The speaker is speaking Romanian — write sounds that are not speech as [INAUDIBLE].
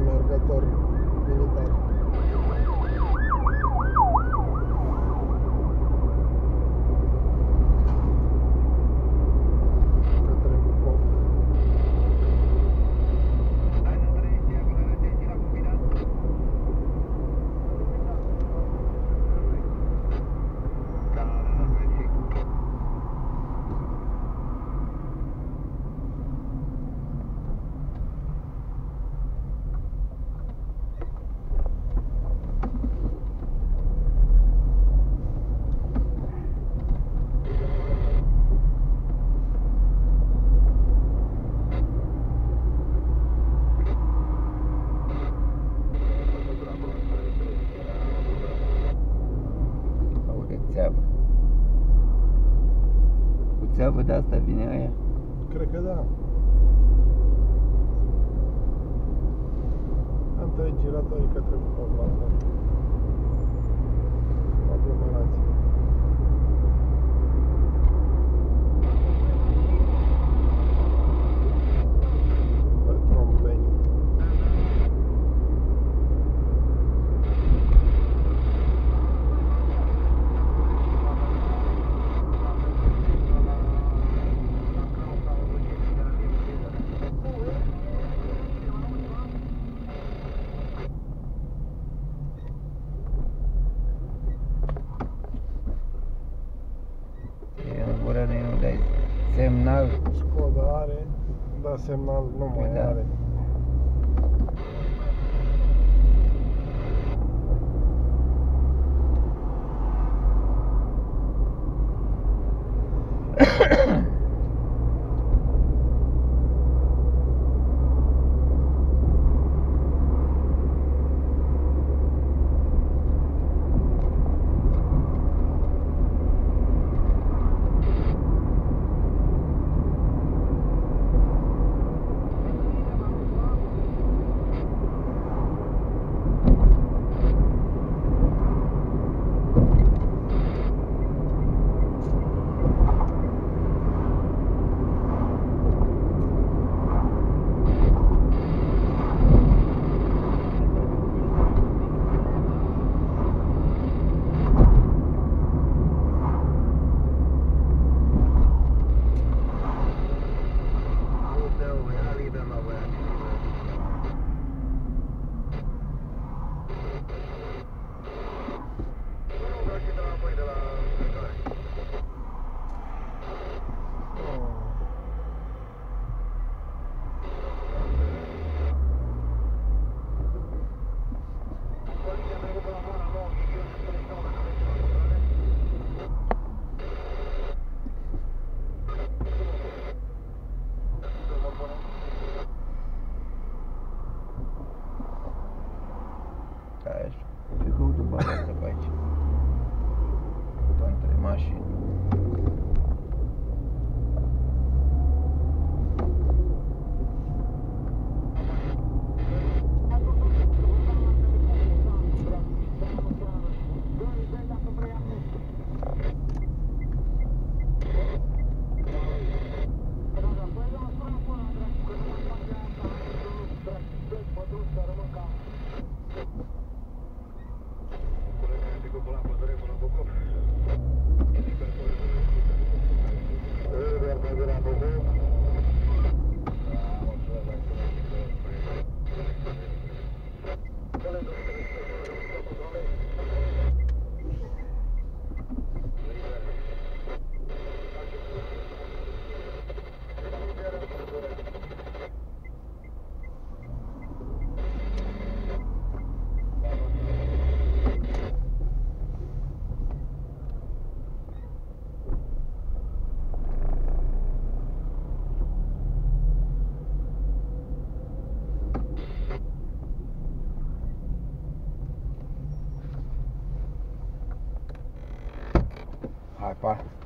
mergatório militar. Țeavă de asta vine aia? Cred că da. Am trei giratorii către Bucov dar semnal nu mai Păi da. are. [COUGHS] parte.